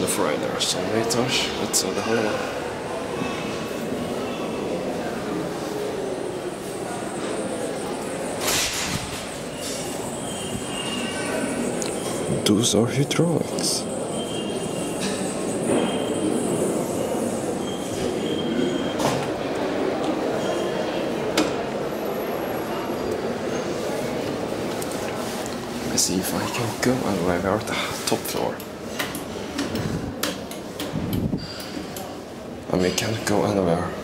the vi tar litt så det holder. Those are hydraulics. Let's see if I can go anywhere. We're at the top floor. And we can't go anywhere